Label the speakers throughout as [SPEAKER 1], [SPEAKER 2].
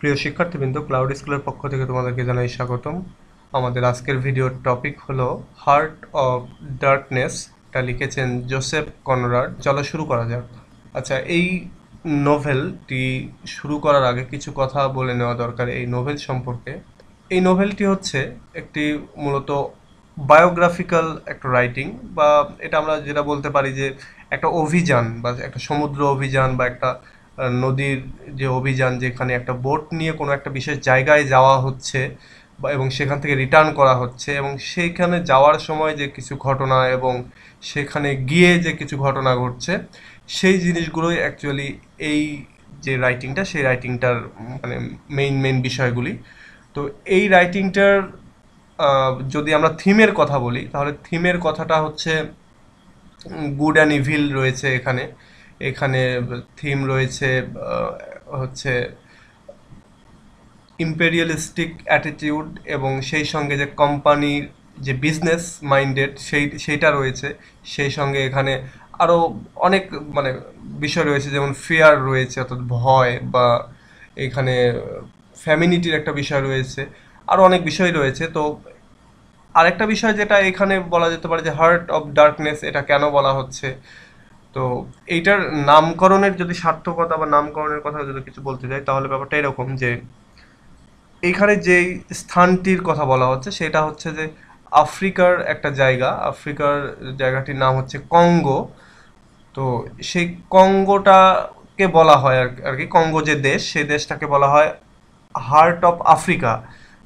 [SPEAKER 1] প্রিয় শিক্ষার্থীবৃন্দ ক্লাউড স্কুলের পক্ষ থেকে তোমাদেরকে জানাই স্বাগতম। আমাদের আজকের ভিডিওর টপিক হলো হার্ট অফ ডার্কনেস এটা লিখেছেন জোসেফ কনরাড চলো শুরু করা যাক। আচ্ছা এই নোভেলটি শুরু করার আগে কিছু কথা বলে নেওয়া দরকার এই নোভেল সম্পর্কে। এই নোভেলটি হচ্ছে একটি মূলত বায়োগ্রাফিক্যাল একটা রাইটিং বা এটা আমরা যেটা বলতে পারি যে একটা অভিযান বা একটা সমুদ্র অভিযান বা একটা নদীর যে অভিযান, যেখানে একটা বোট নিয়ে কোনো একটা বিশেষ জায়গায় যাওয়া হচ্ছে এবং সেখান থেকে রিটার্ন করা হচ্ছে এবং সেইখানে যাওয়ার সময় যে কিছু ঘটনা এবং সেখানে গিয়ে যে কিছু ঘটনা ঘটছে, সেই জিনিসগুলোই অ্যাকচুয়ালি এই যে রাইটিংটা সেই রাইটিংটার মানে মেইন মেইন বিষয়গুলি। তো এই রাইটিংটার যদি আমরা থিমের কথা বলি, তাহলে থিমের কথাটা হচ্ছে গুড অ্যান্ড ইভিল রয়েছে এখানে। এখানে থিম রয়েছে হচ্ছে ইম্পেরিয়ালিস্টিক অ্যাটিটিউড এবং সেই সঙ্গে যে কোম্পানির যে বিজনেস মাইন্ডেড সেই, সেইটা রয়েছে। সেই সঙ্গে এখানে আরও অনেক মানে বিষয় রয়েছে, যেমন ফিয়ার রয়েছে, অর্থাৎ ভয় বা এখানে ফ্যামিলিটির একটা বিষয় রয়েছে। আরও অনেক বিষয় রয়েছে। তো আরেকটা বিষয় যেটা এখানে বলা যেতে পারে যে হার্ট অফ ডার্কনেস এটা কেন বলা হচ্ছে? তো এইটার নামকরণের যদি সার্থকতা বা নামকরণের কথা যদি কিছু বলতে চাই তাহলে ব্যাপারটা এরকম যে, এইখানে যেই স্থানটির কথা বলা হচ্ছে, সেটা হচ্ছে যে আফ্রিকার একটা জায়গা। আফ্রিকার জায়গাটির নাম হচ্ছে কঙ্গো। তো সেই কঙ্গোটাকে বলা হয় আর আর কি, কঙ্গো যে দেশ, সেই দেশটাকে বলা হয় হার্ট অফ আফ্রিকা।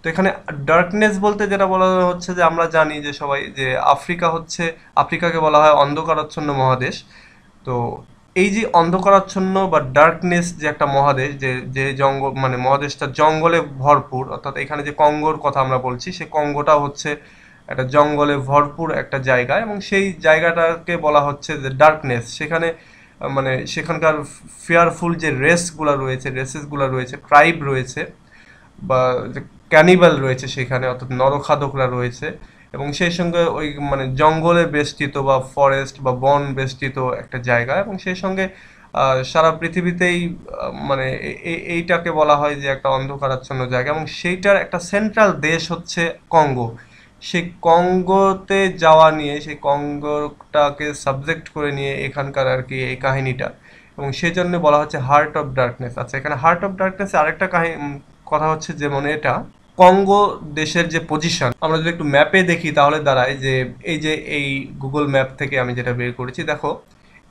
[SPEAKER 1] তো এখানে ডার্কনেস বলতে যেটা বলা হচ্ছে যে, আমরা জানি যে সবাই যে আফ্রিকা হচ্ছে, আফ্রিকাকে বলা হয় অন্ধকারাচ্ছন্ন মহাদেশ। তো এই যে অন্ধকারাচ্ছন্ন বা ডার্কনেস যে একটা মহাদেশ, যে যে জঙ্গল মানে মহাদেশটা জঙ্গলে ভরপুর, অর্থাৎ এখানে যে কঙ্গোর কথা আমরা বলছি, সে কঙ্গোটা হচ্ছে একটা জঙ্গলে ভরপুর একটা জায়গা এবং সেই জায়গাটাকে বলা হচ্ছে যে ডার্কনেস সেখানে মানে সেখানকার ফেয়ারফুল যে রেসগুলো রয়েছে রেসেসগুলো রয়েছে ট্রাইব রয়েছে বা ক্যানিবাল রয়েছে সেখানে, অর্থাৎ নরখাদকরা রয়েছে। এবং সেই সঙ্গে ওই মানে জঙ্গলে বেষ্টিত বা ফরেস্ট বা বন বেষ্টিত একটা জায়গা এবং সেই সঙ্গে সারা পৃথিবীতেই মানে এইটাকে বলা হয় যে একটা অন্ধকারাচ্ছন্ন জায়গা এবং সেইটার একটা সেন্ট্রাল দেশ হচ্ছে কঙ্গো। সেই কঙ্গোতে যাওয়া নিয়ে, সেই কঙ্গোটাকে সাবজেক্ট করে নিয়ে এখানকার আর কি এই কাহিনীটা। এবং সেই জন্য বলা হচ্ছে হার্ট অফ ডার্কনেস আচ্ছা এখানে হার্ট অফ ডার্কনেস আরেকটা কাহিনী কথা হচ্ছে যেমন এটা। কঙ্গো দেশের যে পজিশন আমরা যদি একটু ম্যাপে দেখি তাহলে দাঁড়ায় যে এই যে এই গুগল ম্যাপ থেকে আমি যেটা বের করেছি, দেখো,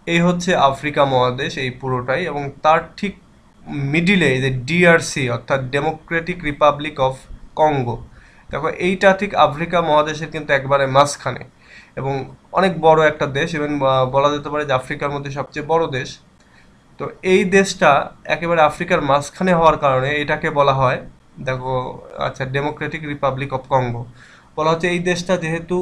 [SPEAKER 1] এই হচ্ছে আফ্রিকা মহাদেশ এই পুরোটাই এবং তার ঠিক মিডিলে যে ডিআরসি অর্থাৎ ডেমোক্রেটিক রিপাবলিক অফ কঙ্গো দেখো, এইটা ঠিক আফ্রিকা মহাদেশের কিন্তু একবারে মাঝখানে এবং অনেক বড় একটা দেশ এবং বলা যেতে পারে যে আফ্রিকার মধ্যে সবচেয়ে বড় দেশ। তো এই দেশটা একেবারে আফ্রিকার মাঝখানে হওয়ার কারণে এটাকে বলা হয় দেখো আচ্ছা ডেমোক্রেটিক রিপাবলিক অফ কঙ্গো বলা হচ্ছে এই দেশটা যেহেতু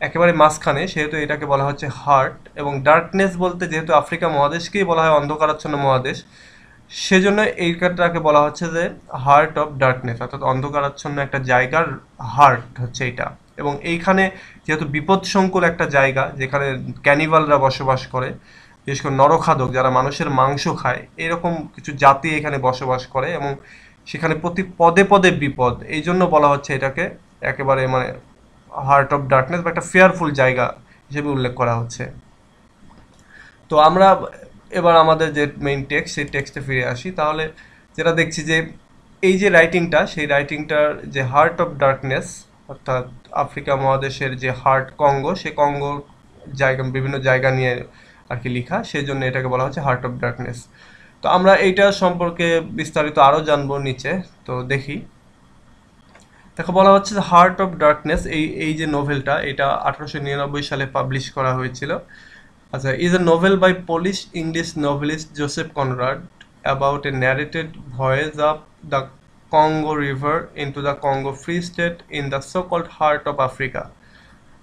[SPEAKER 1] একেবারে মাঝখানে, সেহেতু এটাকে বলা হচ্ছে হার্ট এবং ডার্কনেস বলতে যেহেতু আফ্রিকা মহাদেশকেই বলা হয় অন্ধকারাচ্ছন্ন মহাদেশ, সেজন্য এইটাকে বলা হচ্ছে যে হার্ট অফ ডার্কনেস অর্থাৎ অন্ধকারাচ্ছন্ন একটা জায়গার হার্ট হচ্ছে এটা। এবং এইখানে যেহেতু বিপদসংকুল একটা জায়গা, যেখানে ক্যানিভালরা বসবাস করে, বিশেষ করে নরখাদক যারা মানুষের মাংস খায়, এরকম কিছু জাতি এখানে বসবাস করে এবং সেখানে প্রতি পদে পদে বিপদ। এই জন্য বলা হচ্ছে এটাকে একেবারে মানে হার্ট অফ ডার্কনেস বা একটা ফেয়ারফুল জায়গা হিসেবে উল্লেখ করা হচ্ছে। তো আমরা এবার আমাদের যে মেইন টেক্সট সেই টেক্সটে ফিরে আসি। তাহলে যেটা দেখছি যে এই যে রাইটিংটা সেই রাইটিংটার যে হার্ট অফ ডার্কনেস অর্থাৎ আফ্রিকা মহাদেশের যে হার্ট কঙ্গো সে কঙ্গোর জায়গা, বিভিন্ন জায়গা নিয়ে আর কি লেখা সেই জন্য এটাকে বলা হচ্ছে হার্ট অফ ডার্কনেস তো আমরা এইটা সম্পর্কে বিস্তারিত আরও জানব নিচে, তো দেখি। দেখো, বলা হচ্ছে হার্ট অফ ডার্কনেস এই এই যে নোভেলটা এটা আঠারোশো নিরানব্বই সালে পাবলিশ করা হয়েছিল। আচ্ছা is a novel by Polish English novelist Joseph Conrad about a narrated voice of the Congo river into the Congo free state in the so called heart of Africa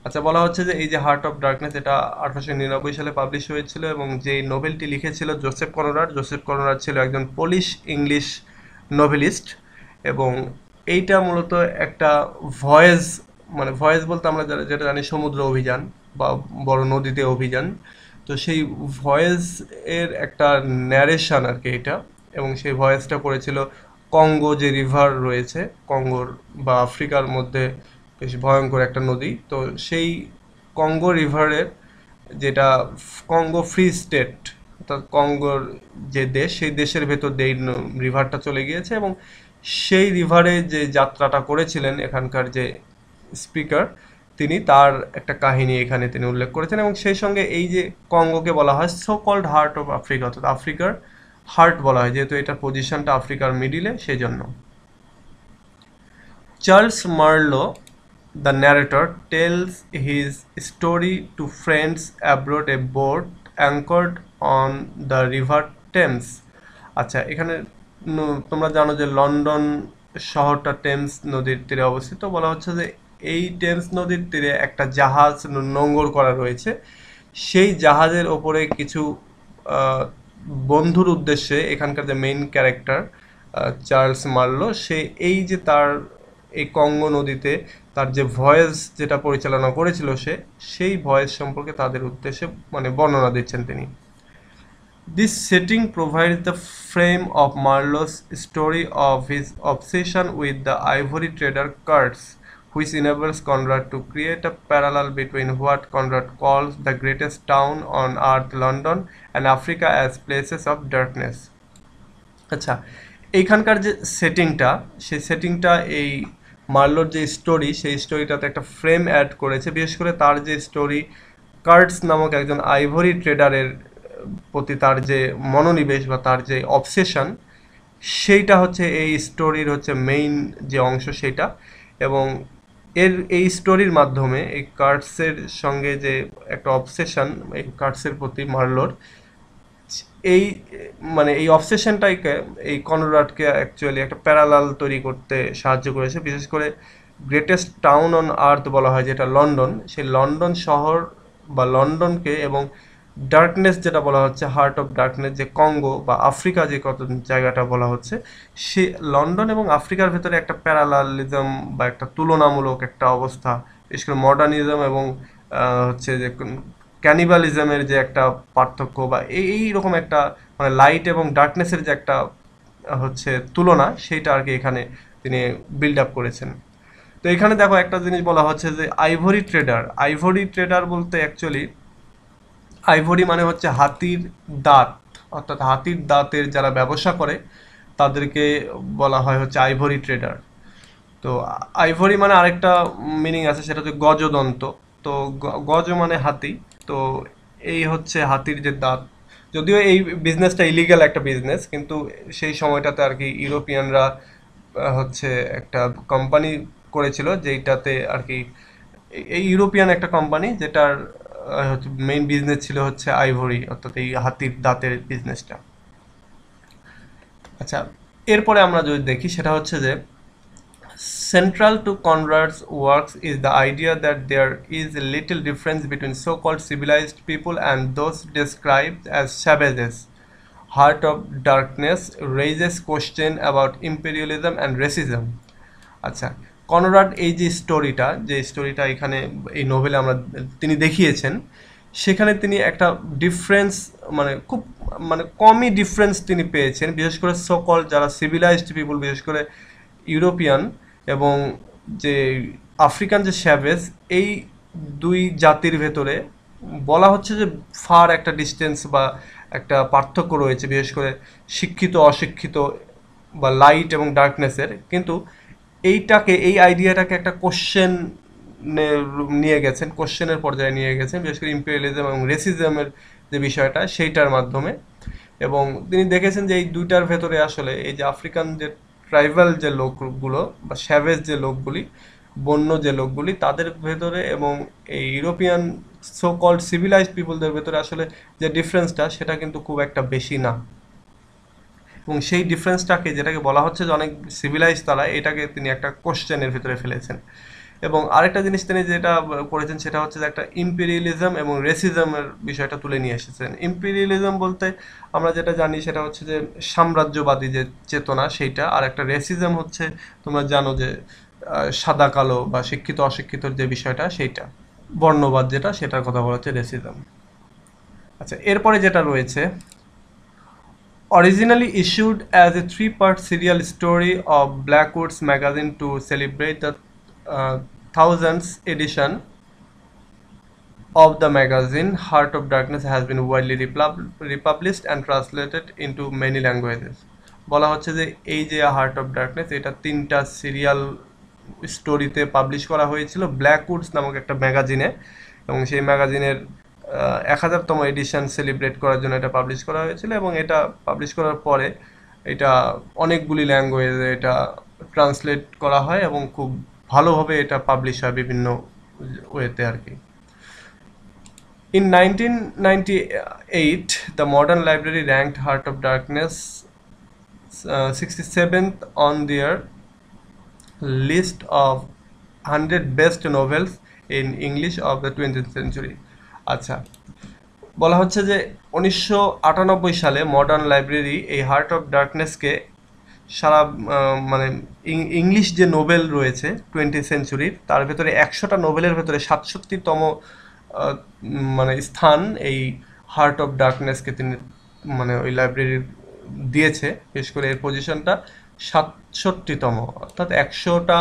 [SPEAKER 1] আচ্ছা বলা হচ্ছে যে এই যে হার্ট অফ ডার্কনেস এটা আঠারোশো নিরানব্বই সালে পাবলিশ হয়েছিল এবং যে নোভেলটি লিখেছিল জোসেফ কনরাড জোসেফ কনরাড ছিল একজন পোলিশ ইংলিশ নোভেলিস্ট এবং এইটা মূলত একটা ভয়েস মানে ভয়েস বলতে আমরা যেটা জানি সমুদ্র অভিযান বা বড় নদীতে অভিযান। তো সেই ভয়েস এর একটা ন্যারেশন আর কি এটা এবং সেই ভয়েসটা করেছিল কঙ্গো যে রিভার রয়েছে কঙ্গোর বা আফ্রিকার মধ্যে বেশ ভয়ঙ্কর একটা নদী। তো সেই কঙ্গো রিভারের যেটা কঙ্গো ফ্রি স্টেট, অর্থাৎ কঙ্গোর যে দেশ, সেই দেশের ভেতর দিয়ে রিভারটা চলে গিয়েছে এবং সেই রিভারে যে যাত্রাটা করেছিলেন এখানকার যে স্পিকার, তিনি তার একটা কাহিনী এখানে তিনি উল্লেখ করেছেন এবং সেই সঙ্গে এই যে কঙ্গোকে বলা হয় so called heart of Africa অর্থাৎ আফ্রিকার হার্ট বলা হয়, যেহেতু এটার পজিশনটা আফ্রিকার মিডিলে সেই জন্য Charles Marlow the narrator tells his story to friends aboard a boat anchored on the river Thames আচ্ছা এখানে তোমরা জানো যে লন্ডন শহরটা টেমস নদীর তীরে অবস্থিত। বলা হচ্ছে যে এই টেমস নদীর তীরে একটা জাহাজ নোঙ্গর করা রয়েছে। সেই জাহাজের ওপরে কিছু বন্ধুর উদ্দেশ্যে এখানকার যে মেইন ক্যারেক্টার চার্লস মারলো, সে এই যে তার এই কঙ্গো নদীতে তার যে ভয়েস যেটা পরিচালনা করেছিল সে সেই ভয়েস সম্পর্কে তাদের উদ্দেশ্যে মানে বর্ণনা দিচ্ছেন তিনি this setting provides the frame of Marlow's story of his obsession with the ivory trader Kurtz which enables Conrad to create a parallel between what Conrad calls the greatest town on earth, London, and Africa as places of darkness. আচ্ছা এইখানকার যে সেটিংটা সেই সেটিংটা এই মার্লোর যে story সেই স্টোরিটাতে একটা frame add করেছে। বিশেষ করে তার যে স্টোরি কার্ডস নামক একজন আইভরি ট্রেডারের প্রতি তার যে মনোনিবেশ বা তার যে অবসেশন সেইটা হচ্ছে এই স্টোরির হচ্ছে মেইন যে অংশ সেইটা এবং এর এই স্টোরির মাধ্যমে এই কার্ডসের সঙ্গে যে একটা অবসেশন এই কার্ডসের প্রতি মারলোর এই মানে এই অবসেশনটাইকে এই কনরাডকে অ্যাকচুয়ালি একটা প্যারালাল তৈরি করতে সাহায্য করেছে। বিশেষ করে গ্রেটেস্ট টাউন অন আর্থ বলা হয়, যেটা লন্ডন, সেই লন্ডন শহর বা লন্ডনকে এবং ডার্কনেস যেটা বলা হচ্ছে হার্ট অফ ডার্কনেস যে কঙ্গো বা আফ্রিকা যে কত জায়গাটা বলা হচ্ছে, সে লন্ডন এবং আফ্রিকার ভেতরে একটা প্যারালালিজম বা একটা তুলনামূলক একটা অবস্থা। বিশেষ করে মডার্নিজম এবং হচ্ছে যে ক্যানিবালিজমের যে একটা পার্থক্য বা এই রকম একটা মানে লাইট এবং ডার্কনেসের যে একটা হচ্ছে তুলনা, সেইটা আর কি এখানে তিনি বিল্ড আপ করেছেন। তো এখানে দেখো একটা জিনিস বলা হচ্ছে যে আইভরি ট্রেডার আইভরি ট্রেডার বলতে অ্যাকচুয়ালি আইভরি মানে হচ্ছে হাতির দাঁত, অর্থাৎ হাতির দাঁতের যারা ব্যবসা করে, তাদেরকে বলা হয় হচ্ছে আইভরি ট্রেডার তো আইভরি মানে আরেকটা মিনিং আছে, সেটা হচ্ছে গজদন্ত। তো গজ মানে হাতি তো এই হচ্ছে হাতির যে দাঁত। যদিও এই বিজনেসটা ইলিগাল একটা বিজনেস কিন্তু সেই সময়টাতে আর কি ইউরোপিয়ানরা হচ্ছে একটা কোম্পানি করেছিল, যেইটাতে আর কি এই ইউরোপিয়ান একটা কোম্পানি যেটার হচ্ছে মেইন বিজনেস ছিল হচ্ছে আইভরি অর্থাৎ এই হাতির দাঁতের বিজনেসটা আচ্ছা এরপরে আমরা যদি দেখি, সেটা হচ্ছে যে Central to Conrad's works is the idea that there is a little difference between so-called civilized people and those described as savages. Heart of Darkness raises question about imperialism and racism. আচ্ছা Conrad এই যে স্টোরিটা যে স্টোরিটা এখানে এই নোভেলে আমরা তিনি দেখিয়েছেন সেখানে তিনি একটা ডিফারেন্স মানে খুব মানে কমই ডিফারেন্স তিনি পেয়েছেন বিশেষ করে সকল যারা সিভিলাইজড পিপুল বিশেষ করে ইউরোপিয়ান এবং যে আফ্রিকান যে শ্যাভেজ এই দুই জাতির ভেতরে বলা হচ্ছে যে ফার একটা ডিস্টেন্স বা একটা পার্থক্য রয়েছে, বিশেষ করে শিক্ষিত, অশিক্ষিত বা লাইট এবং ডার্কনেসের কিন্তু এইটাকে, এই আইডিয়াটাকে একটা কোশ্চেন নিয়ে গেছেন কোশ্চেনের পর্যায়ে নিয়ে গেছেন, বিশেষ করে ইম্পেরিয়ালিজম এবং রেসিজমের যে বিষয়টা, সেইটার মাধ্যমে। এবং তিনি দেখেছেন যে এই দুইটার ভেতরে আসলে এই যে আফ্রিকান যে ট্রাইবাল যে লোকগুলো বা স্যাভেজ যে লোকগুলি, বন্য যে লোকগুলি, তাদের ভেতরে এবং এই ইউরোপিয়ান সো কল্ড সিভিলাইজ পিপলদের ভেতরে আসলে যে ডিফারেন্সটা সেটা কিন্তু খুব একটা বেশি না। এবং সেই ডিফারেন্সটাকে যেটাকে বলা হচ্ছে যে অনেক সিভিলাইজ তারা, এটাকে তিনি একটা কোশ্চেনের ভেতরে ফেলেছেন। এবং আরেকটা জিনিস তিনি যেটা করেছেন সেটা হচ্ছে যে একটা ইম্পেরিয়ালিজম এবং রেসিজমের বিষয়টা তুলে নিয়ে এসেছেন। ইম্পেরিয়ালিজম বলতে আমরা যেটা জানি সেটা হচ্ছে যে সাম্রাজ্যবাদী যে চেতনা সেইটা আর একটা রেসিজম হচ্ছে তোমরা জানো যে সাদা কালো বা শিক্ষিত অশিক্ষিতর যে বিষয়টা সেইটা বর্ণবাদ যেটা সেটার কথা বলা হচ্ছে রেসিজম আচ্ছা এরপরে যেটা রয়েছে originally issued as a three-part serial story of Blackwood's magazine to celebrate the uh, thousandth edition of the magazine, Heart of Darkness has been widely repub- republished and translated into many languages. বলা হচ্ছে যে এই যে heart of darkness এটা তিনটা serial স্টোরিতে publish করা হয়েছিল ব্ল্যাকউডস নামক একটা ম্যাগাজিনে এবং সেই ম্যাগাজিনের এক হাজারতম এডিশন সেলিব্রেট করার জন্য এটা পাবলিশ করা হয়েছিল এবং এটা পাবলিশ করার পরে এটা অনেকগুলি ল্যাঙ্গুয়েজে এটা ট্রান্সলেট করা হয় এবং খুব ভালোভাবে এটা পাবলিশ হয় বিভিন্ন ওয়েতে আর কি। In nineteen ninety eight the Modern Library ranked Heart of Darkness sixty seventh on their list of hundred best novels in English of the twenty century আচ্ছা বলা হচ্ছে যে উনিশশো আটানব্বই সালে মডার্ন লাইব্রেরি এই হার্ট অফ ডার্কনেসকে সারা মানে ইংলিশ যে নোবেল রয়েছে টোয়েন্টি সেঞ্চুরির, তার ভেতরে একশোটা নোবেলের ভেতরে সাতষট্টিতম মানে স্থান এই হার্ট অফ ডার্কনেসকে তিনি মানে ওই লাইব্রেরির দিয়েছে। বিশেষ করে এর পজিশনটা সাতষট্টিতম। অর্থাৎ একশোটা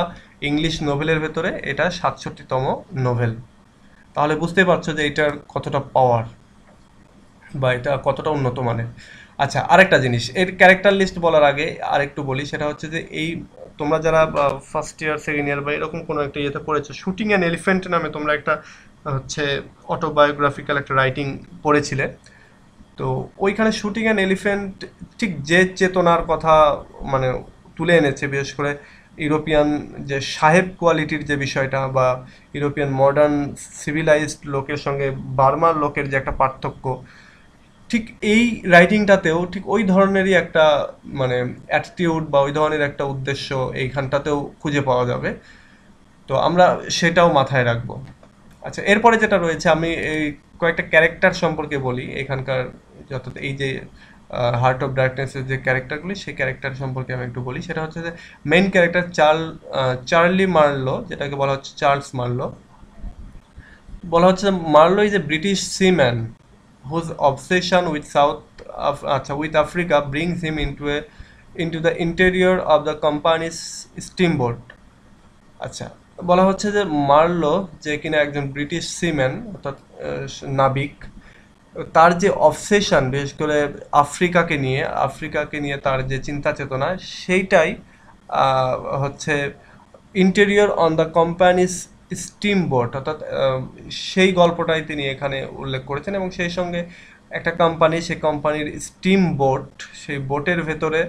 [SPEAKER 1] ইংলিশ নোভেলের ভেতরে এটা সাতষট্টিতম নোভেল তাহলে বুঝতে পারছ যে এটার কতটা পাওয়ার বা এটা কতটা উন্নত মানের। আচ্ছা আরেকটা জিনিস। এর ক্যারেক্টার লিস্ট বলার আগে আরেকটু বলি, সেটা হচ্ছে যে এই তোমরা যারা ফার্স্ট ইয়ার সেকেন্ড ইয়ার বা এরকম কোনো একটা ইয়েতে পড়েছো শুটিং অ্যান্ড এলিফেন্ট নামে তোমরা একটা, হচ্ছে অটোবায়োগ্রাফিক্যাল একটা রাইটিং পড়েছিলে। তো ওইখানে শুটিং অ্যান্ড এলিফেন্ট ঠিক যে চেতনার কথা মানে তুলে এনেছে, বিশেষ করে ইউরোপিয়ান যে সাহেব কোয়ালিটির যে বিষয়টা বা ইউরোপিয়ান মডার্ন সিভিলাইজড লোকের সঙ্গে বার্মার লোকের যে একটা পার্থক্য ঠিক এই রাইটিংটাতেও ঠিক ওই ধরনেরই একটা মানে অ্যাটিটিউড বা ওই ধরনের একটা উদ্দেশ্য এইখানটাতেও খুঁজে পাওয়া যাবে। তো আমরা সেটাও মাথায় রাখব। আচ্ছা এরপরে যেটা রয়েছে, আমি এই কয়েকটা ক্যারেক্টার সম্পর্কে বলি। এখানকার যত এই যে হার্ট অফ ডার্কনেসের যে ক্যারেক্টারগুলি সেই ক্যারেক্টার সম্পর্কে আমি একটু বলি। সেটা হচ্ছে যে main character Charles Charlie Marlow যেটাকে বলা হচ্ছে চার্লস মার্লো বলা হচ্ছে Marlow is a British seaman whose obsession with South of, আচ্ছা with Africa brings him into a into the interior of the company's steamboat. আচ্ছা বলা হচ্ছে যে মার্লো যে কিনা একজন ব্রিটিশ সিম্যান অর্থাৎ নাবিক তার যে অবসেশন বিশেষ করে আফ্রিকাকে নিয়ে আফ্রিকাকে নিয়ে তার যে চিন্তা চেতনা সেইটাই হচ্ছে interior on the company's steam boat অর্থাৎ সেই গল্পটাই তিনি এখানে উল্লেখ করেছেন এবং সেই সঙ্গে একটা কোম্পানি সেই কোম্পানির স্টিম বোট সেই বোটের ভেতরে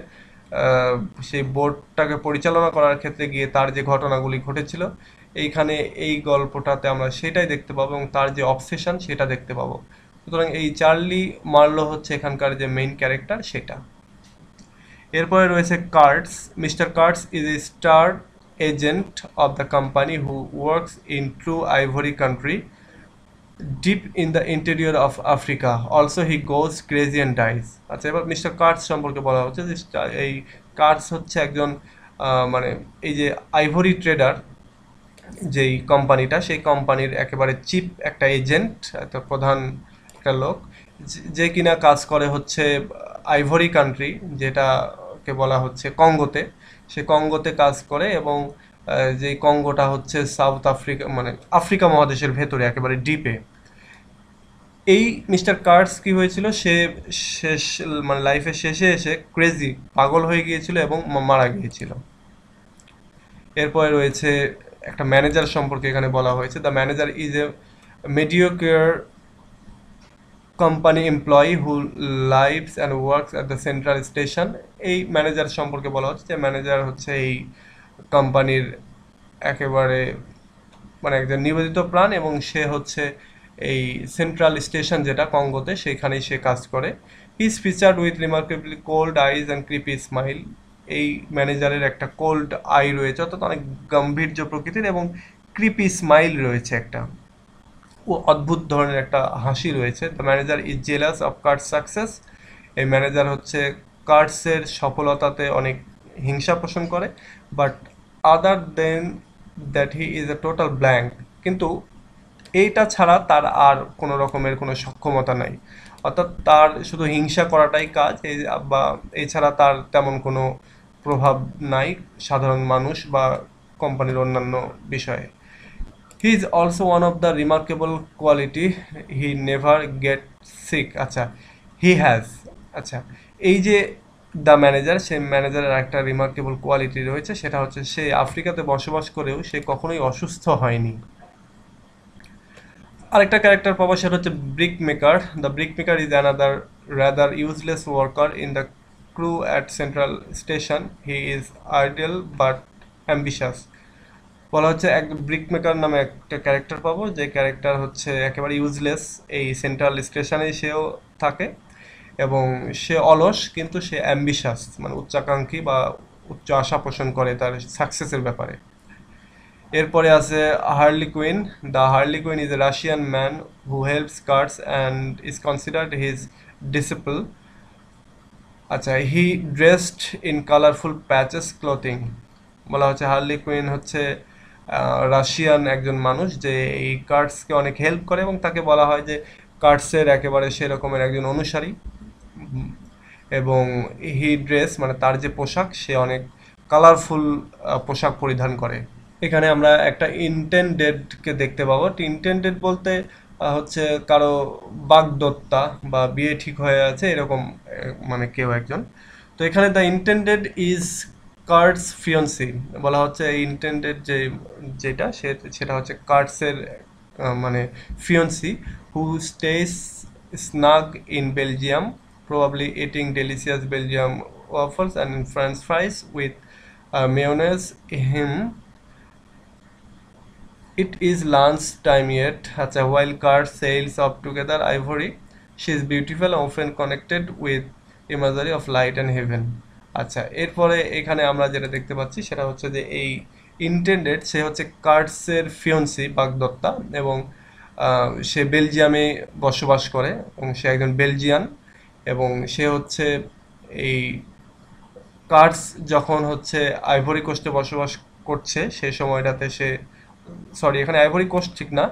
[SPEAKER 1] সেই বোটটাকে পরিচালনা করার ক্ষেত্রে গিয়ে তার যে ঘটনাগুলি ঘটেছিল, এইখানে এই গল্পটাতে আমরা সেটাই দেখতে পাবো এবং তার যে অবসেশন সেটা দেখতে পাবো। সুতরাং এই চার্লি মার্লো হচ্ছে এখানকার যে মেইন ক্যারেক্টার সেটা। এরপরে রয়েছে Kurtz, Mister Kurtz is a star agent of the company who works in true ivory country deep in the interior of Africa also he goes crazy and dies আচ্ছা এবার mister carts সম্পর্কে বলা হচ্ছে যে, এই কার্টস হচ্ছে একজন মানে এই যে আইভরি ট্রেডার যেই কোম্পানিটা সেই কোম্পানির একেবারে চিপ একটা এজেন্ট একটা প্রধান একটা লোক, যে কিনা কাজ করে হচ্ছে আইভরি কান্ট্রি যেটাকে বলা হচ্ছে কঙ্গোতে সে কঙ্গোতে কাজ করে এবং যেই কঙ্গোটা হচ্ছে সাউথ আফ্রিকা মানে আফ্রিকা মহাদেশের ভেতরে, একেবারে ডিপে এই মিস্টার কার্টস কি হয়েছিল? সে শেষ মানে লাইফের শেষে এসে ক্রেজি পাগল হয়ে গিয়েছিল এবং মারা গিয়েছিল। এরপরে রয়েছে একটা ম্যানেজার সম্পর্কে এখানে বলা হয়েছে। The manager is a mediocre company employee who lives and works at the central station এই ম্যানেজার সম্পর্কে বলা হচ্ছে যে ম্যানেজার হচ্ছে এই কোম্পানির একেবারে মানে একজন নিবেদিত প্রাণ এবং সে হচ্ছে এই সেন্ট্রাল স্টেশন যেটা কঙ্গোতে, সেখানেই সে কাজ করে। His featured with remarkably cold eyes and creepy smile এই ম্যানেজারের একটা কোল্ড আই রয়েছে, অর্থাৎ অনেক গাম্ভীর্য প্রকৃতির এবং ক্রিপি স্মাইল রয়েছে একটা। ও অদ্ভুত ধরনের একটা হাসি রয়েছে। The manager is jealous of Kurtz success এই ম্যানেজার হচ্ছে কার্ডসের সফলতাতে অনেক হিংসা পোষণ করে but other than that he is a total blank কিন্তু এইটা ছাড়া তার আর কোনো রকমের কোনো সক্ষমতা নাই। অর্থাৎ তার শুধু হিংসা করাটাই কাজ, এই বা এছাড়া তার তেমন কোনো প্রভাব নাই সাধারণ মানুষ বা কোম্পানির অন্যান্য বিষয়ে। He is also one of the remarkable quality he never get sick আচ্ছা হি হ্যাজ আচ্ছা। এই যে দ্য ম্যানেজার সেই ম্যানেজারের একটা রিমার্কেবল কোয়ালিটি রয়েছে, সেটা হচ্ছে সে আফ্রিকাতে বসবাস করেও সে কখনোই অসুস্থ হয়নি। আরেকটা ক্যারেক্টার পাবো সেটা হচ্ছে brick maker the brick maker is another rather useless worker in the crew at central station he is ideal but ambitious বলা হচ্ছে এক ব্রিক মেকার নামে একটা ক্যারেক্টার পাবো, যে ক্যারেক্টার হচ্ছে একেবারে ইউজলেস এই সেন্ট্রাল স্টেশনে সেও থাকে। এবং সে অলস, কিন্তু সে অ্যাম্বিশাস মানে উচ্চাকাঙ্ক্ষী বা উচ্চ আশা পোষণ করে তার সাকসেসের ব্যাপারে। এরপরে আছে harlequin the harlequin is a Russian man who helps Kurtz and is considered his disciple আচ্ছা he dressed in colourful patches clothing বলা হচ্ছে হার্লি কুইন হচ্ছে রাশিয়ান একজন মানুষ যে এই কার্ডসকে অনেক হেল্প করে এবং তাকে বলা হয় যে কার্ডসের একেবারে সেরকমের একজন অনুসারী। এবং হি ড্রেস মানে তার যে পোশাক, সে অনেক কালারফুল পোশাক পরিধান করে। এখানে আমরা একটা ইন্টেন্ডেডকে দেখতে পাবো। ইন্টেন্ডেড বলতে হচ্ছে কারও বাগদত্তা বা বিয়ে ঠিক হয়ে আছে, এরকম মানে কেউ একজন। তো এখানে the intended is Kurtz fiancee বলা হচ্ছে। ইন্টেন্ডেড যে, যেটা, সে, সেটা হচ্ছে কার্ডসের মানে fiancee who stays snug in Belgium probably eating delicious Belgium waffles and French fries with uh, mayonnaise. Him. It is lunch time yet. Acha, while car sails up together ivory, she is beautiful, often connected with imagery of light and heaven. আচ্ছা এরপরে এখানে আমরা যেটা দেখতে পাচ্ছি সেটা হচ্ছে যে এই ইন্টেন্ডেড সে হচ্ছে কার্ডসের ফিয়ন্সি বাগদত্তা এবং সে বেলজিয়ামে বসবাস করে এবং সে একজন বেলজিয়ান এবং সে হচ্ছে এই কার্স যখন হচ্ছে আইভরি কোস্টে বসবাস করছে সেই সময়টাতে সে, সরি, এখানে আইভরি কোস্ট ঠিক না,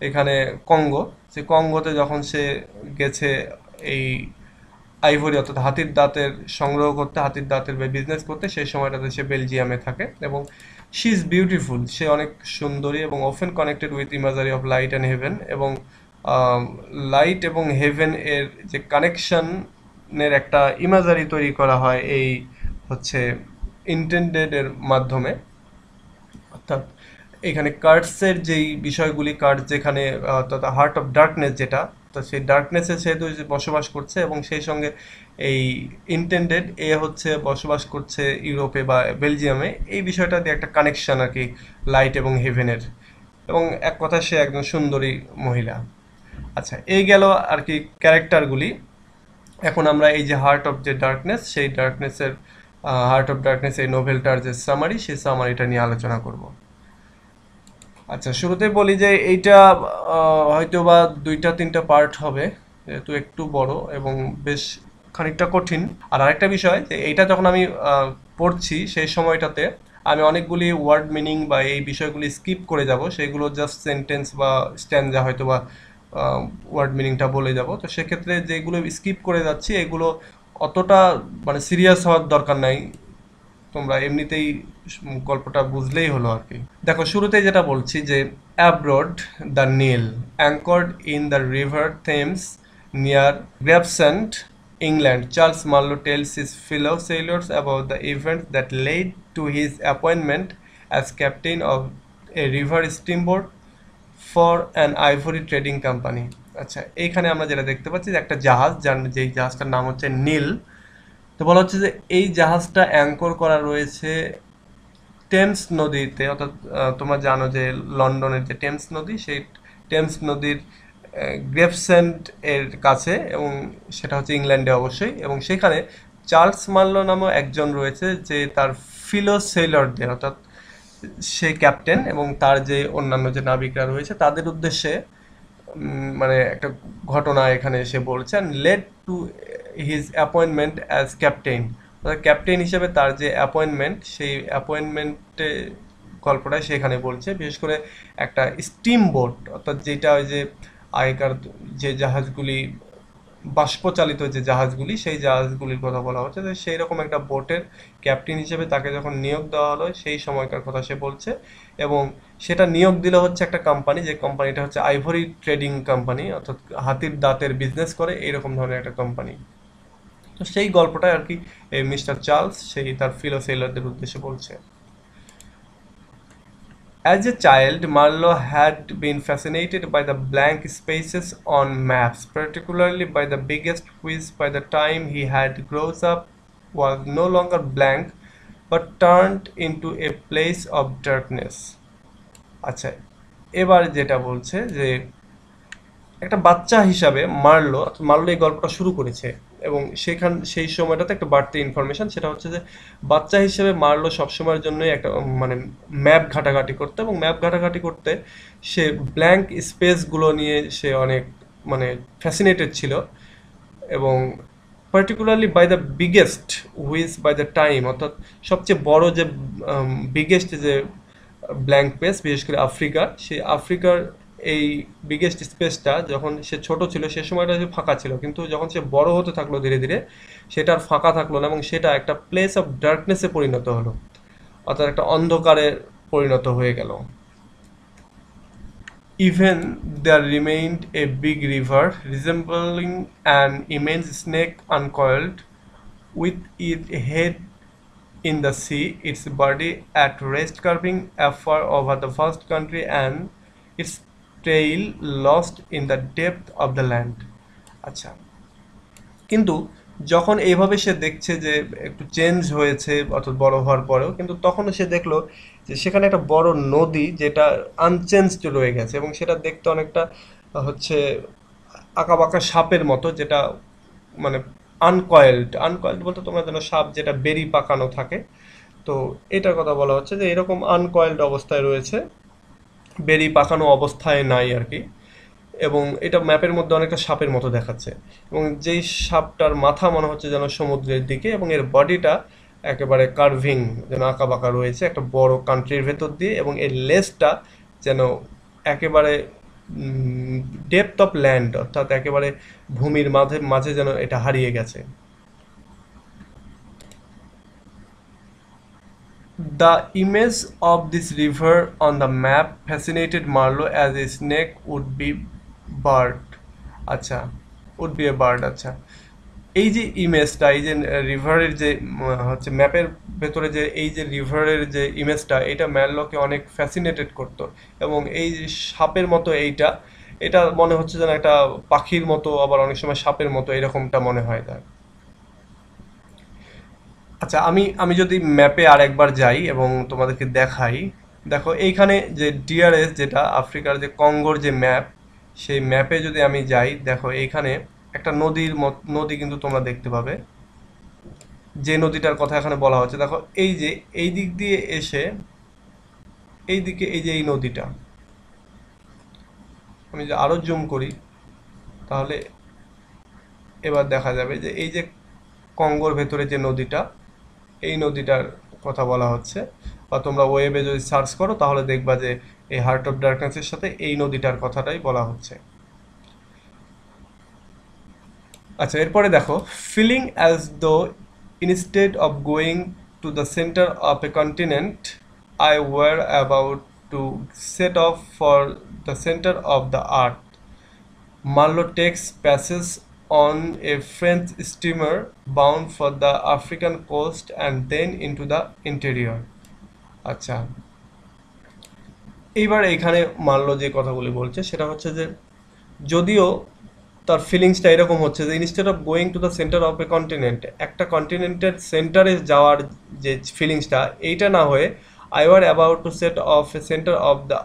[SPEAKER 1] এখানে কঙ্গো, সে কঙ্গোতে যখন সে গেছে এই আইভরি অর্থাৎ হাতির দাঁতের সংগ্রহ করতে, হাতির দাঁতের বিজনেস করতে, সেই সময়টাতে সে বেলজিয়ামে থাকে এবং শি ইজ বিউটিফুল সে অনেক সুন্দরী এবং often connected with imagery of light and heaven এবং লাইট এবং হেভেন এর যে কানেকশনের একটা ইমাজারি তৈরি করা হয় এই হচ্ছে ইন্টেন্ডেডের মাধ্যমে। অর্থাৎ এখানে কার্ডসের যেই বিষয়গুলি কার্ড যেখানে, অর্থাৎ হার্ট অফ ডার্কনেস যেটা, তো সেই ডার্কনেসে সেহেতু বসবাস করছে এবং সেই সঙ্গে এই ইন্টেন্ডেড এ হচ্ছে বসবাস করছে ইউরোপে বা বেলজিয়ামে, এই বিষয়টা দিয়ে একটা কানেকশন আর কি লাইট এবং হেভেনের এবং এক কথা সে একজন সুন্দরী মহিলা। আচ্ছা এই গেল আর কি ক্যারেক্টারগুলি। এখন আমরা এই যে হার্ট অফ যে ডার্কনেস সেই ডার্কনেসের হার্ট অফ ডার্কনেস এই নোভেলটার যে সামারি সেই সামারিটা নিয়ে আলোচনা করব। আচ্ছা শুরুতে বলি যে এইটা হয়তো বা দুইটা, তিনটা পার্ট হবে, যেহেতু একটু বড় এবং বেশ খানিকটা কঠিন। আর আরেকটা বিষয় যে এইটা যখন আমি পড়ছি সেই সময়টাতে আমি অনেকগুলি ওয়ার্ড মিনিং বা এই বিষয়গুলি স্কিপ করে যাব, সেগুলো জাস্ট সেন্টেন্স বা স্ট্যান্ডা হয়তো বা ওয়ার্ড মিনিংটা বলে যাব। তো সেক্ষেত্রে যেগুলো স্কিপ করে যাচ্ছি এগুলো অতটা মানে সিরিয়াস হওয়ার দরকার নাই। তোমরা এমনিতেই গল্পটা বুঝলেই হলো আর কি। দেখো শুরুতেই যেটা বলছি যে aboard the Nellie anchored in the river Thames near Gravesend England, Charles Marlowe tells his fellow sailors about the events that led to his appointment as captain of a river steamboat for an ivory trading company. আচ্ছা এইখানে আমরা যেটা দেখতে পাচ্ছি যে একটা জাহাজ, যার যেই জাহাজটার নাম হচ্ছে নীল। তো বলা হচ্ছে যে এই জাহাজটা অ্যাঙ্কর করা রয়েছে টেমস নদীতে। অর্থাৎ তোমরা জানো যে লন্ডনের যে টেমস নদী, সেই টেমস নদীর গ্রেপসেন্ট এর কাছে এবং সেটা হচ্ছে ইংল্যান্ডে অবশ্যই। এবং সেখানে চার্লস মাল্লো নামও একজন রয়েছে যে তার ফিলো সেলরদের অর্থাৎ সে ক্যাপ্টেন এবং তার যে অন্যান্য যে নাবিকরা রয়েছে, তাদের উদ্দেশ্যে মানে একটা ঘটনা এখানে এসে বলছেন led to his appointment as captain অর্থাৎ ক্যাপ্টেন হিসেবে তার যে অ্যাপয়েন্টমেন্ট সেই অ্যাপয়েন্টমেন্টে গল্পটা সেখানে বলছে। বিশেষ করে একটা স্টিম বোট অর্থাৎ যেটা ওই যে আগেকার যে জাহাজগুলি বাষ্পচালিত যে জাহাজগুলি, সেই জাহাজগুলির কথা বলা হচ্ছে। যে সেই রকম একটা বোটের ক্যাপ্টেন হিসেবে তাকে যখন নিয়োগ দেওয়া হলো, সেই সময়কার কথা সে বলছে। এবং সেটা নিয়োগ দিলে হচ্ছে একটা কোম্পানি যে কোম্পানিটা হচ্ছে আইভরি ট্রেডিং কোম্পানি অর্থাৎ হাতির দাঁতের বিজনেস করে, এইরকম ধরনের একটা কোম্পানি তো সেই গল্পটাই আর কি মিস্টার চার্লস, সেই তার ফিলো সেলারদের উদ্দেশ্যে বলছে। As a child, Marlowe had been fascinated by the blank spaces on maps, particularly by the biggest, which by the time he had grown up was no longer blank but turned into a place of darkness. আচ্ছা এবার যেটা বলছে যে একটা বাচ্চা হিসাবে মারলো মারলো এই গল্পটা শুরু করেছে এবং সেখান, সেই সময়টাতে একটা বাড়তি ইনফরমেশন সেটা হচ্ছে যে বাচ্চা হিসেবে মারলো সবসময়ের জন্যই একটা মানে ম্যাপ ঘাটাঘাটি করতে এবং ম্যাপ ঘাটাঘাটি করতে সে ব্ল্যাঙ্ক স্পেসগুলো নিয়ে সে অনেক মানে ফ্যাসিনেটেড ছিল এবং particularly by the biggest which by the time অর্থাৎ সবচেয়ে বড় যে বিগেস্ট যে ব্ল্যাঙ্ক পেস বিশেষ করে আফ্রিকা, সেই আফ্রিকার এই বিগেস্ট স্পেসটা যখন সে ছোট ছিল, সে সময়টা ফাঁকা ছিল, কিন্তু যখন সে বড় হতে থাকল ধীরে ধীরে, সেটার ফাঁকা থাকল না এবং সেটা একটা প্লেস অফ ডার্কনেসে পরিণত হলো। অর্থাৎ একটা অন্ধকারে পরিণত হয়ে গেল। Even there remained a big river resembling an immense snake uncoiled with it head in the sea its body at rest curving afar over the first country and its tail lost in the depth of the land আচ্ছা। কিন্তু যখন এইভাবে সে দেখছে যে একটু change হয়েছে, অর্থাৎ বড় হওয়ার পরেও, কিন্তু তখনও সে দেখল যে সেখানে একটা বড় নদী যেটা আনচেঞ্জড রয়ে গেছে এবং সেটা দেখতে অনেকটা, হচ্ছে আঁকাবাঁকা সাপের মতো, যেটা মানে আনকয়েলড আনকয়েলড বলতে তোমরা যেন সাপ যেটা বেরি পাকানো থাকে। তো এটার কথা বলা হচ্ছে যে এরকম আনকয়েলড অবস্থায় রয়েছে। বেরি পাকানো অবস্থায় নাই আর কি। এবং এটা ম্যাপের মধ্যে অনেকটা সাপের মতো দেখাচ্ছে। এবং যেই সাপটার মাথা মনে হচ্ছে যেন সমুদ্রের দিকে এবং এর বডিটা একেবারে কার্ভিং, যেন আঁকা বাঁকা রয়েছে একটা বড় কান্ট্রির ভেতর দিয়ে এবং এর লেজটা যেন একেবারে ডেপথ অফ ল্যান্ড অর্থাৎ একেবারে ভূমির মাঝে মাঝে যেন এটা হারিয়ে গেছে। The image of this river on the map fascinated Marlowe as a snake would be bird. আচ্ছা would be a bird আচ্ছা। এই যে ইমেজটা এই যে রিভারের যে হচ্ছে ম্যাপের ভেতরে যে, এই যে রিভারের যে ইমেজটা এটা ম্যারলোকে অনেক ফ্যাসিনেটেড করতো। এবং এই যে সাপের মতো এইটা, এটা মনে হচ্ছে যেন একটা পাখির মতো, আবার অনেক সময় সাপের মতো, এরকমটা মনে হয় তার। আচ্ছা আমি আমি যদি ম্যাপে আর একবার যাই এবং তোমাদেরকে দেখাই, দেখো এইখানে যে ডিআরএস যেটা আফ্রিকার যে কঙ্গোর যে ম্যাপ সেই ম্যাপে যদি আমি যাই, দেখো এইখানে একটা নদীর নদী কিন্তু তোমরা দেখতে পাবে। যে নদীটার কথা এখানে বলা হচ্ছে, দেখো এই যে, এই দিক দিয়ে এসে, এই দিকে এই যে এই নদীটা। আমি যে আরও জুম করি, তাহলে এবার দেখা যাবে যে এই যে কঙ্গোর ভেতরে যে নদীটা এই নদীটার কথা বলা হচ্ছে। বা তোমরা ওয়েবে যদি সার্চ করো, তাহলে দেখবা যে এই হার্ট অফ ডার্কনেসের সাথে এই নদীটার কথাটাই বলা হচ্ছে। আচ্ছা এরপরে দেখো feeling as though instead of going to the centre of a continent I were about to set off for the centre of the earth Marlowe takes passage on a French steamer bound for the African coast and then into the interior. আচ্ছা। এইবার এইখানে মারলো যে কথাগুলি বলছে, সেটা হচ্ছে যে, যদিও তার ফিলিংসটা এরকম হচ্ছে যে instead of going to the centre of a continent একটা কন্টিনেন্টের সেন্টারে যাওয়ার যে ফিলিংসটা এইটা না হয়ে I were about to set off a centre of the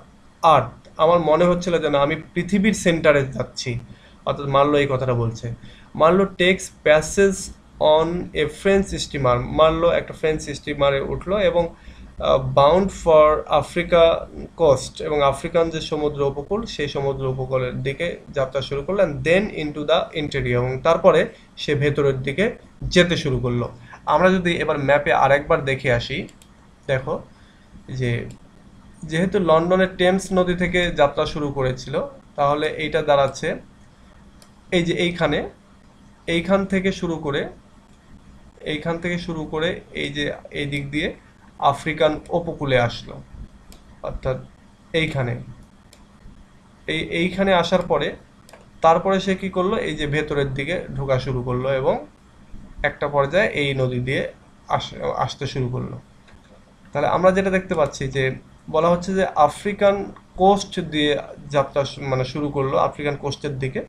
[SPEAKER 1] earth আমার মনে হচ্ছিল যেন আমি পৃথিবীর সেন্টারে যাচ্ছি। অর্থাৎ মার্লো এই কথাটা বলছে। Marlow takes passage on a French steamer Marlow একটা ফ্রেঞ্চ স্টিমারে উঠল এবং বাউন্ড ফর আফ্রিকা কোস্ট এবং আফ্রিকান যে সমুদ্র উপকূল, সেই সমুদ্র উপকূলের দিকে যাত্রা শুরু করলেন দেন ইনটু দ্য ইন্টেরিয়র এবং তারপরে সে ভেতরের দিকে যেতে শুরু করল। আমরা যদি এবার ম্যাপে আরেকবার দেখে আসি, দেখো, যে যেহেতু লন্ডনের টেমস নদী থেকে যাত্রা শুরু করেছিল, তাহলে এইটা দাঁড়াচ্ছে এই যে এইখানে, এইখান থেকে শুরু করে, এইখান থেকে শুরু করে এই যে এই দিক দিয়ে আফ্রিকান উপকূলে আসলো। অর্থাৎ এইখানে। এই, এইখানে আসার পরে, তারপরে সে কি করল? এই যে ভেতরের দিকে ঢোকা শুরু করল এবং একটা পর্যায়ে এই নদী দিয়ে আস- আসতে শুরু করল। তাহলে আমরা যেটা দেখতে পাচ্ছি যে, বলা হচ্ছে যে আফ্রিকান কোস্ট দিয়ে যাত্রা মানে শুরু করল, আফ্রিকান কোস্টের দিকে।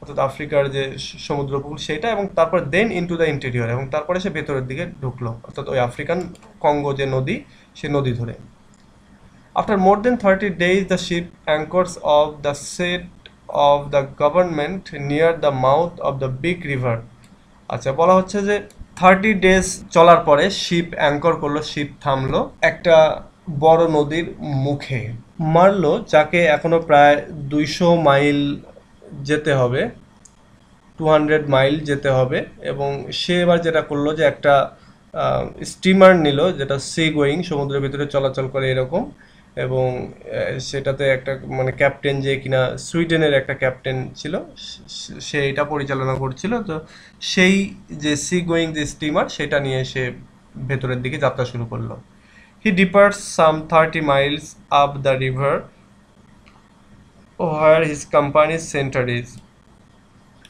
[SPEAKER 1] অর্থাৎ আফ্রিকার যে সমুদ্র উপকূল সেটা এবং তারপর দেন ইনটু দ্য ইন্টেরিয়র এবং তারপরে সে ভেতরের দিকে ঢুকলো। অর্থাৎ ওই আফ্রিকান কঙ্গো যে নদী সে নদী ধরে। After more than 30 days, the ship anchors off the seat of the government near the mouth of the big river আচ্ছা বলা হচ্ছে যে থার্টি ডেজ চলার পরে শিপ অ্যাঙ্কর করল শিপ থামলো একটা বড় নদীর মুখে। মারলো যাকে এখনও প্রায় দুইশো মাইল যেতে হবে টু হান্ড্রেড মাইল যেতে হবে এবং সে এবার যেটা করল যে একটা স্টিমার নিল যেটা সি গোয়িং সমুদ্রের ভিতরে চলাচল করে এরকম এবং সেটাতে একটা মানে ক্যাপ্টেন যে কিনা সুইডেনের একটা ক্যাপ্টেন ছিল, সে- এটা পরিচালনা করছিল। তো সেই যে সি গোয়িং যে স্টিমার সেটা নিয়ে সে ভেতরের দিকে যাত্রা শুরু করল। He departs some thirty miles up the river where his কোম্পানির সেন্টার ইজ।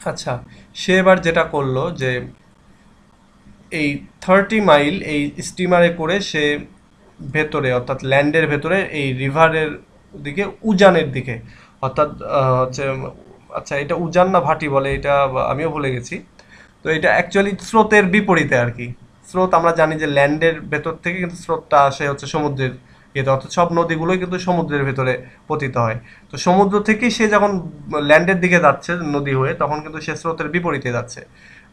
[SPEAKER 1] আচ্ছা সে এবার যেটা করল যে এই থার্টি মাইল এই স্টিমারে করে সে ভেতরে, অর্থাৎ ল্যান্ডের ভেতরে এই রিভারের দিকে, উজানের দিকে, অর্থাৎ হচ্ছে আচ্ছা এটা উজান না ভাটি বলে, এটা আমিও ভুলে গেছি। তো এটা অ্যাকচুয়ালি স্রোতের বিপরীতে আর কি। স্রোত আমরা জানি যে ল্যান্ডের ভেতর থেকে কিন্তু স্রোতটা আসে হচ্ছে সমুদ্রের ইয়েতে অর্থাৎ সব নদীগুলোই কিন্তু সমুদ্রের ভেতরে পতিত হয়। তো সমুদ্র থেকেই সে যখন ল্যান্ডের দিকে যাচ্ছে নদী হয়ে, তখন কিন্তু সে স্রোতের বিপরীতে যাচ্ছে।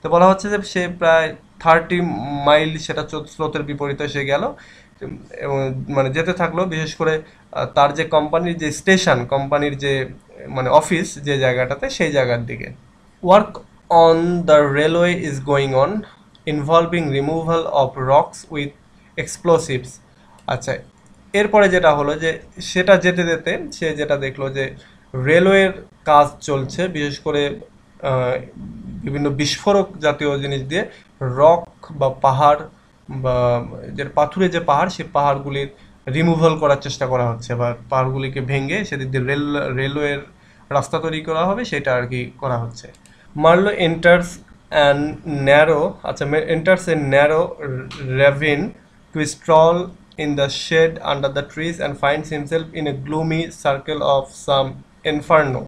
[SPEAKER 1] তো বলা হচ্ছে যে সে প্রায় থার্টি মাইল সেটা স্রোতের বিপরীতে সে গেল। এবং মানে যেতে থাকল, বিশেষ করে তার যে কোম্পানির যে স্টেশন কোম্পানির যে মানে অফিস যে জায়গাটাতে, সেই জায়গার দিকে। Work on the railway is going on involving removal of rocks with explosives আচ্ছা এরপরে যেটা হলো যে সেটা যেতে যেতে সে যেটা দেখল যে রেলওয়ের কাজ চলছে, বিশেষ করে বিভিন্ন বিস্ফোরক জাতীয় জিনিস দিয়ে রক বা পাহাড় বা যে পাথুরে যে পাহাড় সেই পাহাড়গুলির রিমুভাল করার চেষ্টা করা হচ্ছে বা পাহাড়গুলিকে ভেঙে সেদিক দিয়ে রেল, রেলওয়ের রাস্তা তৈরি করা হবে, সেটা আর কি করা হচ্ছে। মার্লো এন্টার্স অ্যান্ড ন্যারো আচ্ছা enters a narrow ravine to stroll in the shade under the trees and finds himself in a gloomy circle of some inferno.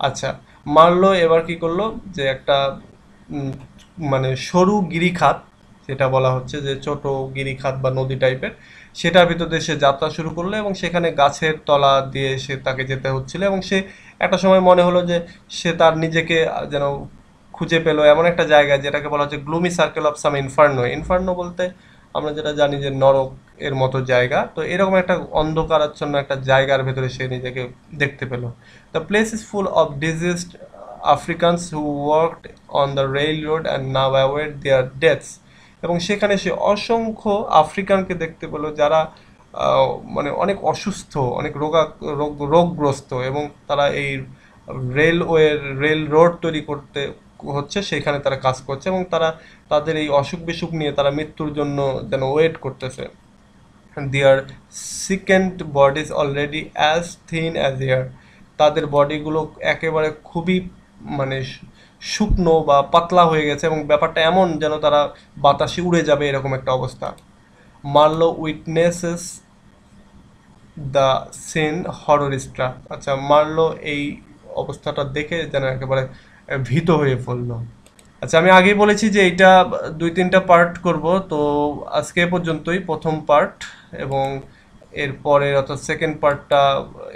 [SPEAKER 1] আচ্ছা মারলো এবার কি করল? যে একটা মানে সরু গিরিখাত, যেটা বলা হচ্ছে যে ছোট গিরিখাত বা নদী টাইপের, সেটার ভিতর দিয়ে সে যাত্রা শুরু করল এবং সেখানে গাছের তলা দিয়ে সে তাকে যেতে হচ্ছিল এবং সে একটা সময় মনে হলো যে সে তার নিজেকে যেন খুঁজে পেল এমন একটা জায়গায় যেটাকে বলা হচ্ছে gloomy circle of some inferno inferno বলতে আমরা যেটা জানি যে নরক এর মতো জায়গা, তো এরকম একটা অন্ধকারাচ্ছন্ন একটা জায়গার ভেতরে সে নিজেকে দেখতে পেল। The place is full of diseased Africans who worked on the railroad and now await their deaths এবং সেখানে সে অসংখ্য আফ্রিকানকে দেখতে পেল যারা মানে অনেক অসুস্থ, অনেক রোগা, রোগ, রোগগ্রস্ত এবং তারা এই রেলওয়ের রেল রোড তৈরি করতে হচ্ছে, সেখানে তারা কাজ করছে এবং তারা তাদের এই অসুখ বিসুখ নিয়ে তারা মৃত্যুর জন্য যেন ওয়েট করতেছে। Their sickened bodies already as thin as air তাদের বডিগুলো একেবারে খুবই মানে শুকনো বা পাতলা হয়ে গেছে এবং ব্যাপারটা এমন যেন তারা বাতাসে উড়ে যাবে এরকম একটা অবস্থা। Marlow witnesses the scene horror struck আচ্ছা মার্লো এই অবস্থাটা দেখে যেন একেবারে ভীত হয়ে পড়ল। আচ্ছা আমি আগেই বলেছি যে এটা দুই তিনটা পার্ট করব, তো আজকে পর্যন্তই প্রথম পার্ট এবং এরপরে অর্থাৎ সেকেন্ড পার্টটা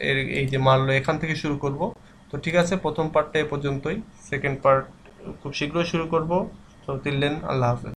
[SPEAKER 1] এর এই যে মারলো, এখান থেকে শুরু করব। তো ঠিক আছে, প্রথম পার্টটা এ পর্যন্তই সেকেন্ড পার্ট খুব শীঘ্রই শুরু করব। তো তিললেন আল্লাহ হাফেজ।